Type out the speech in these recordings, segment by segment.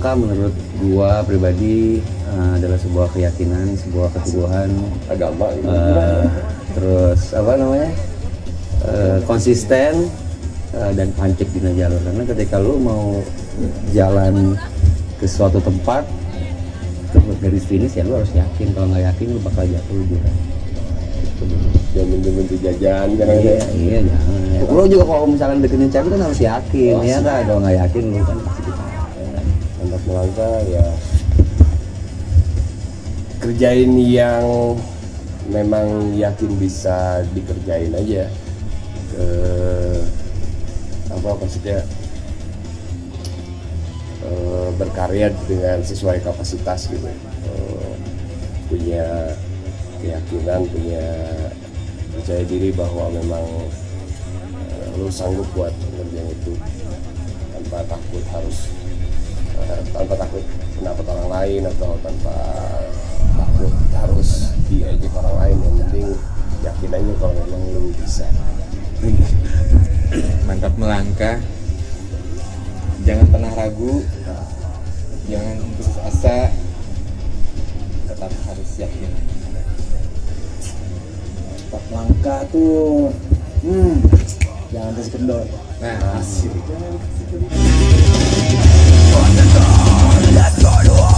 melangkah menurut gua pribadi uh, adalah sebuah keyakinan, sebuah keteguhan. Agama gitu. uh, terus apa namanya? Uh, konsisten uh, dan pancik di jalur karena ketika lu mau jalan ke suatu tempat ke garis finish ya lu harus yakin. Kalau nggak yakin lu bakal jatuh jurang jangan bentuk jajan jangan iya iya jangan lu juga kalau misalkan deketin cewek kan harus yakin ya kan? kalau nggak yakin lu kan pasti melangkah ya. Kerjain yang memang yakin bisa dikerjain aja. Ke apa maksudnya? Eh, berkarya dengan sesuai kapasitas gitu. Eh, punya keyakinan punya percaya diri bahwa memang eh, lu sanggup buat ngerjain itu tanpa takut harus tanpa takut pendapat orang lain atau tanpa takut harus diajak orang lain yang penting yakin aja kalau memang lu bisa. Mantap melangkah. Jangan pernah ragu. Jangan putus asa. Tetap harus yakin. Pak langkah tuh. Hmm jangan terus kendor. Nah. Asik Let's go. to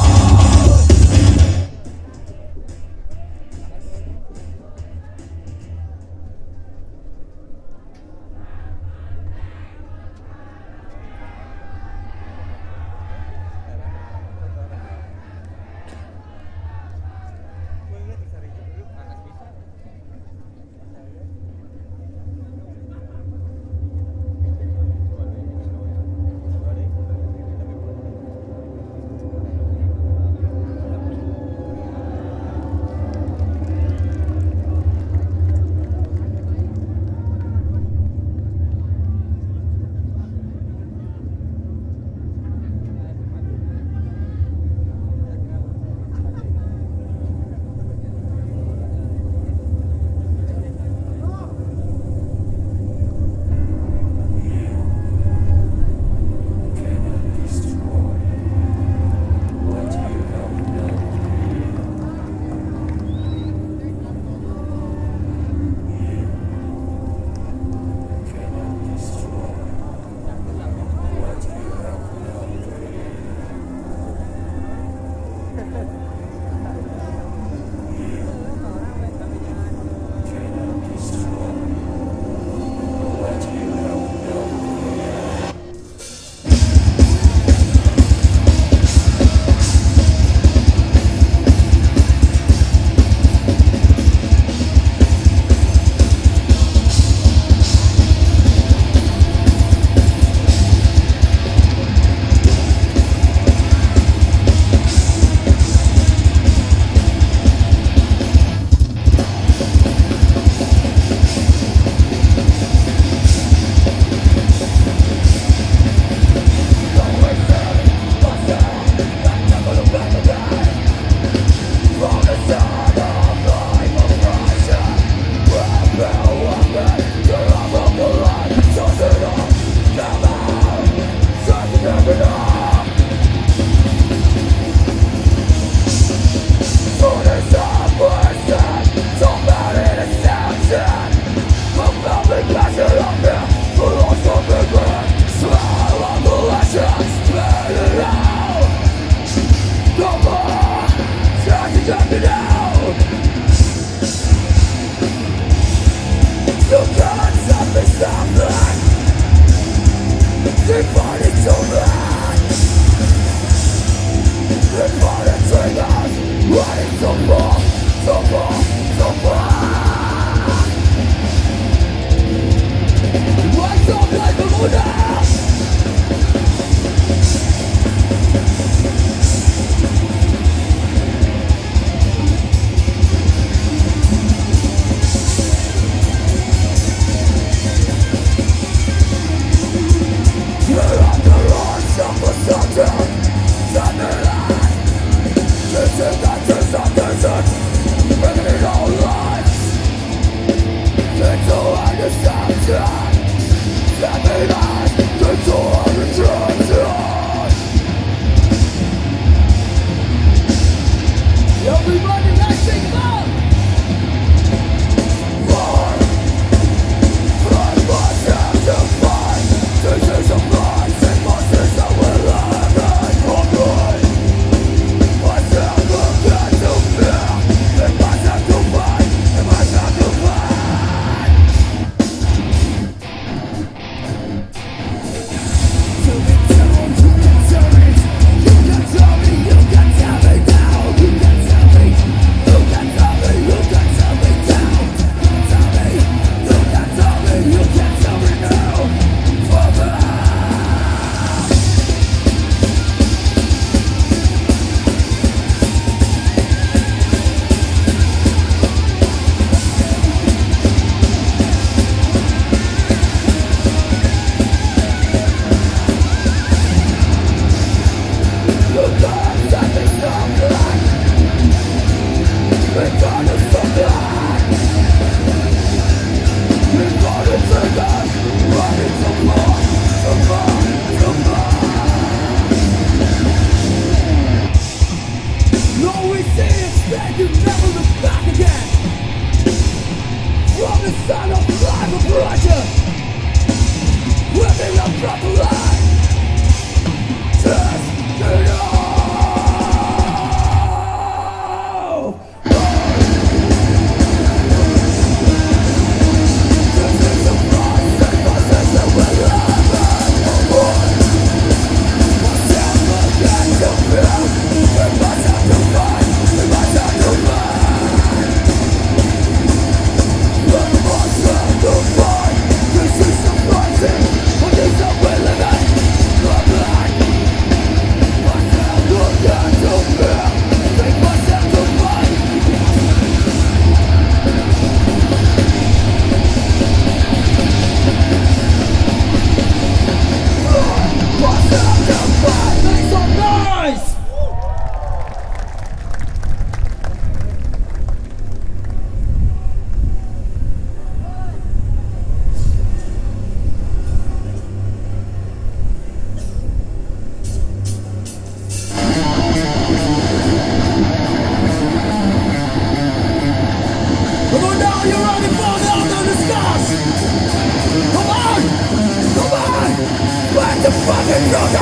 another.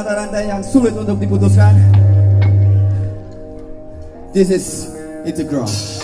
Seperti mata rantai yang sulit untuk diputuskan. This is Integral. Double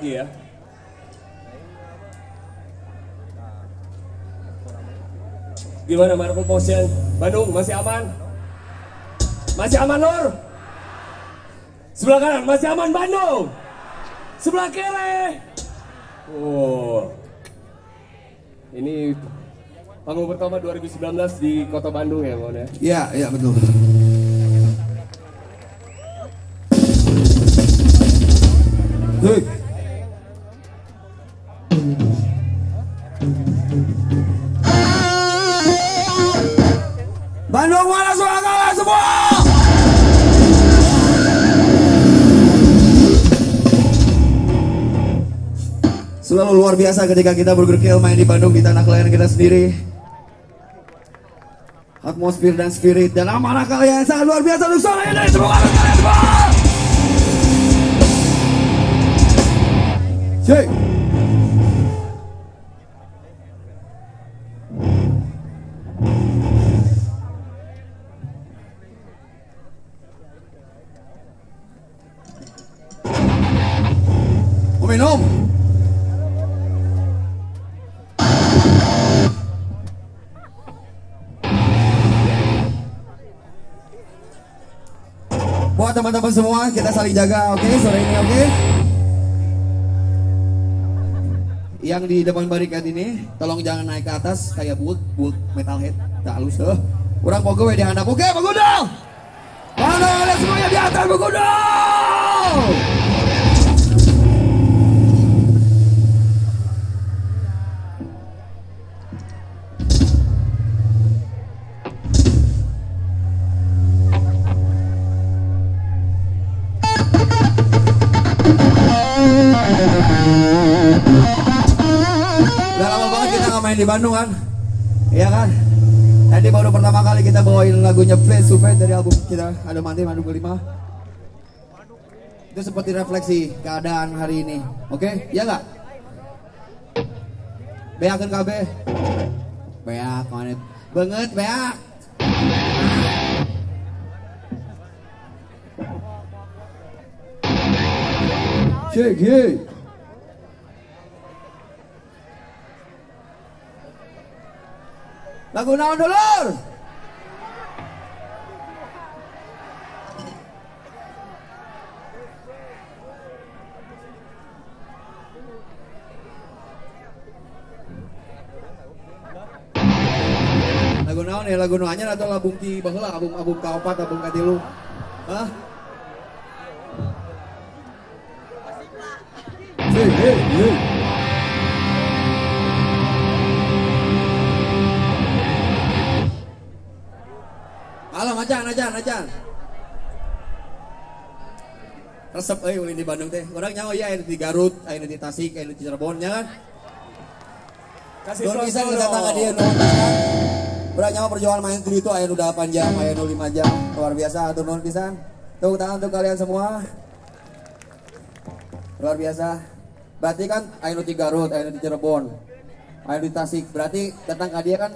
Bagi-bagi ya. Gimana Marco Potion? Bandung masih aman? Masih aman Lur? Sebelah kanan masih aman Bandung? Sebelah kiri? Oh. Ini panggung pertama 2019 di Kota Bandung ya, Mon ya. Iya, iya betul. Luar biasa ketika kita bergerkil main di Bandung di tanah kelahiran kita sendiri. Atmosfer dan spirit dan amanah kalian sangat luar biasa untuk sore ini. Semoga kalian semua. Cek. Buat teman-teman semua, kita saling jaga, oke? Sore ini, oke? Yang di depan barikat ini, tolong jangan naik ke atas kayak boot, boot metalhead, tak halus, eh. Kurang pogo di handap, oke? Begudang! Mana kalian semuanya di atas begudang! Di Bandung kan? Iya kan? Tadi baru pertama kali kita bawain lagunya Play Survey dari album kita Ada Mati Bandung kelima. Itu seperti refleksi keadaan hari ini. Oke? Iya nggak? Beakan KB. Beak, mana? Banget beak. Cek, hei. Lagu naon dulur? Lagu naon ya lagu anyar atau lagu ti baheula album album kaopat album katilu? Hah? Hey, hey, hey. Halo, acan, acan, acan. Resep euy ulin di Bandung teh. Urang nyawa ya di Garut, aya di Tasik, aya di Cirebon nya kan. Kasih Don bisa kita tangga dia nuhun pisan. Urang nyawa perjuangan main kali itu aya nu 8 jam, aya nu 5 jam. Luar biasa atur nuhun pisan. Tepuk tangan untuk kalian semua. Luar biasa. Berarti kan aya nu di Garut, aya nu di Cirebon. Aya di Tasik. Berarti datang ka dia kan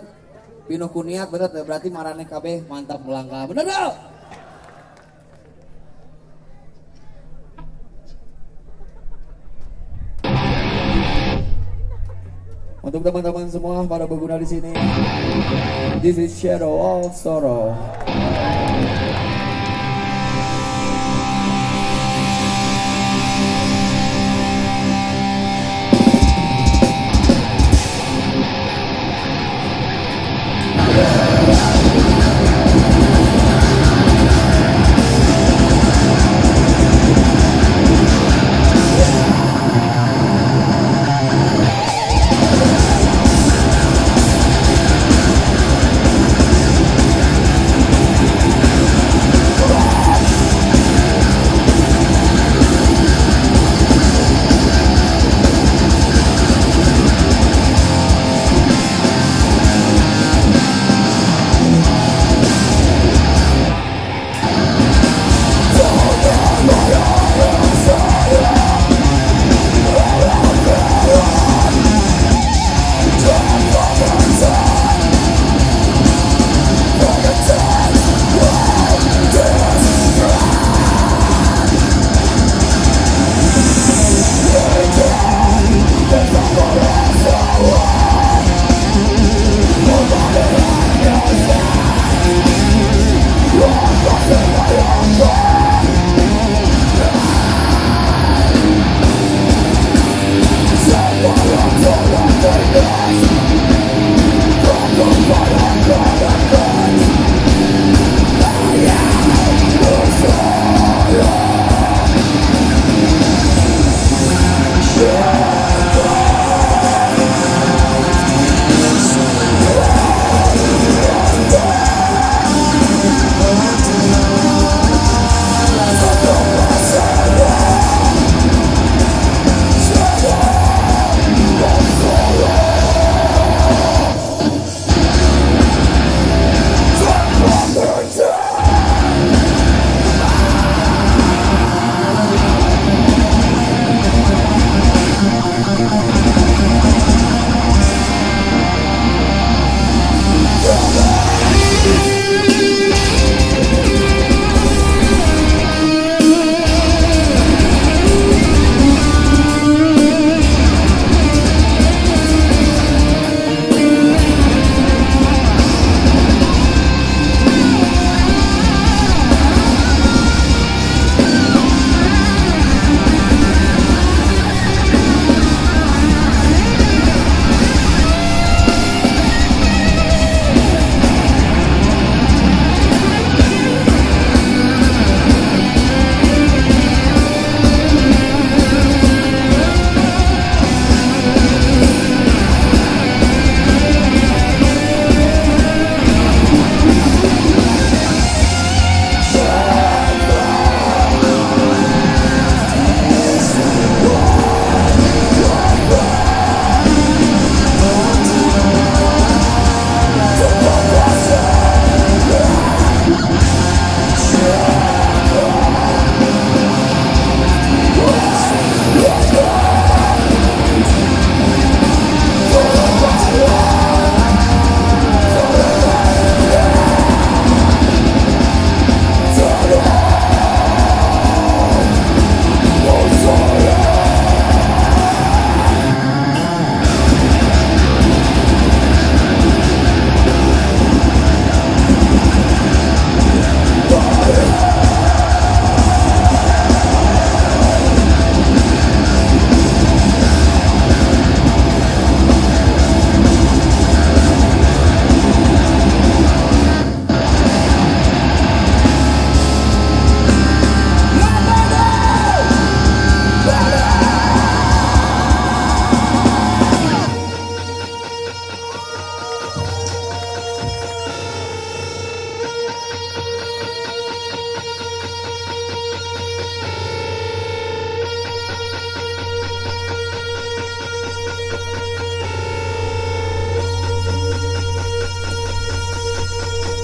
pinuh kuniat bener berarti marane kabeh mantap melangkah. Bener dong? Untuk teman-teman semua para pengguna di sini, this is Shadow of Sorrow.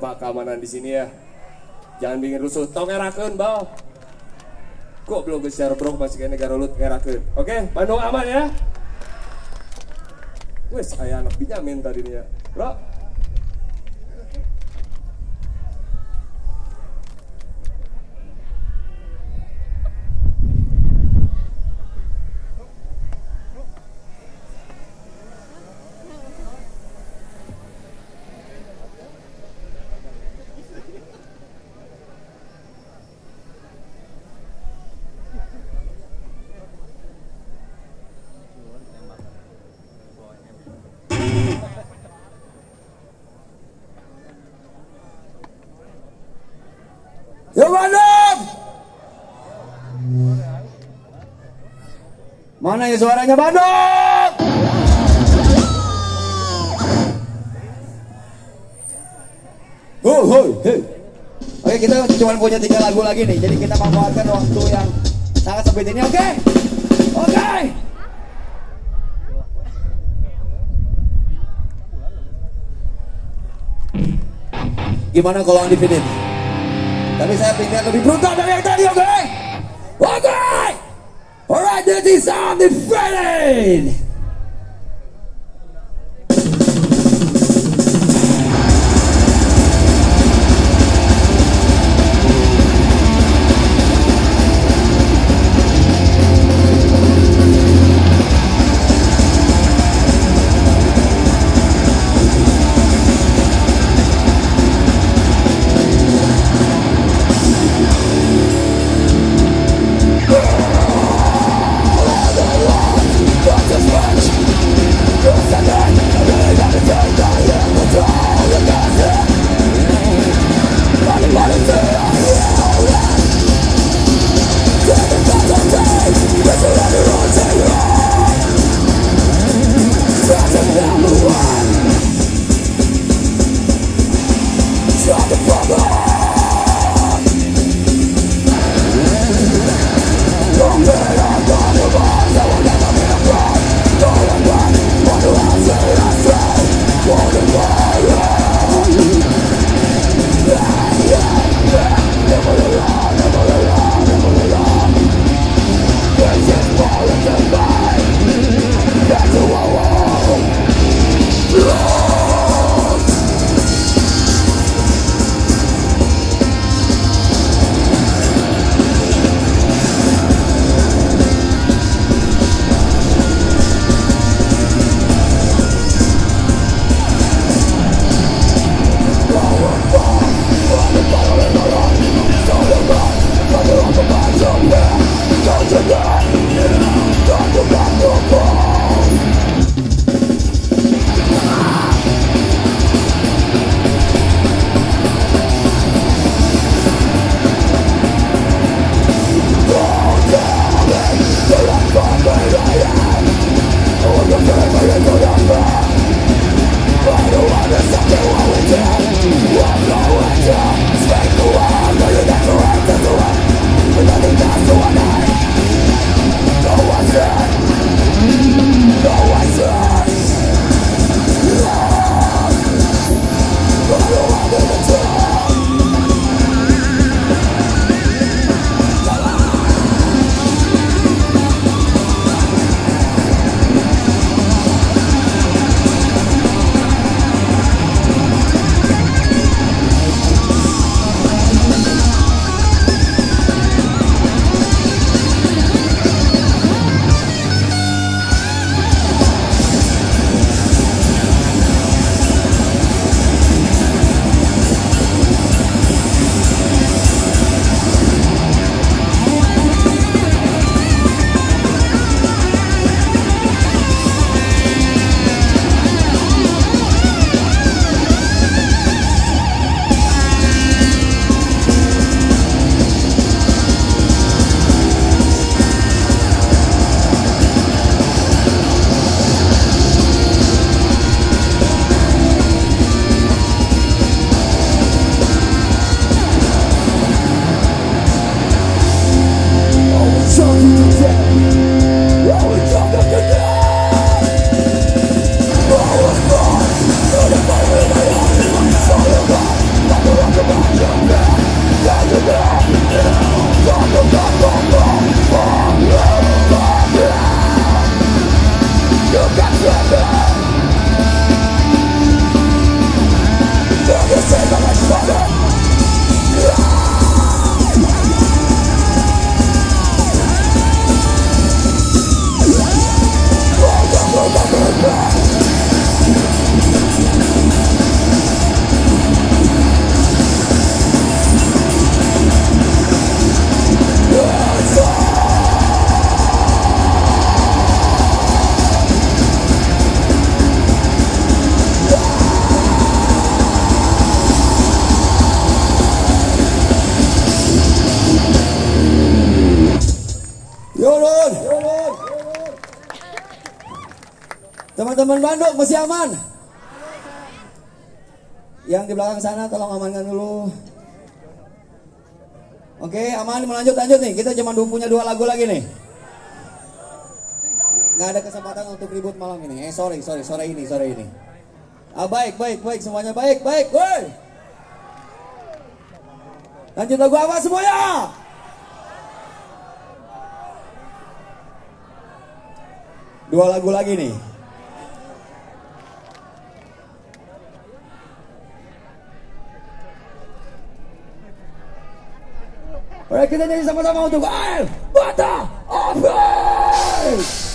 Bapak-bapak keamanan di sini ya. Jangan bikin rusuh. Tong ngerakeun, Bal. Kok belum geser bro masih kayak negara lut ngerakeun. Oke, Bandung aman ya. Wes, ayah anak Benyamin tadi nih ya. Bro, Mana ya suaranya Bandung? Oh, hoi, hei. Oke, kita cuma punya tiga lagu lagi nih, jadi kita manfaatkan waktu yang sangat sempit ini, oke? Oke. Gimana kalau undefeated? Tapi saya pikir lebih brutal dari yang tadi, oke? Oke! Alright, that is undefeated! Just Teman-teman Bandung masih aman? Yang di belakang sana tolong amankan dulu. Oke, aman melanjut lanjut nih. Kita cuma punya dua lagu lagi nih. Nggak ada kesempatan untuk ribut malam ini. Eh sorry, sorry, sore ini, sore ini. Ah baik, baik, baik, semuanya baik, baik, woi. Lanjut lagu apa semuanya? Dua lagu lagi nih. Oke kita nyanyi sama-sama untuk air mata api.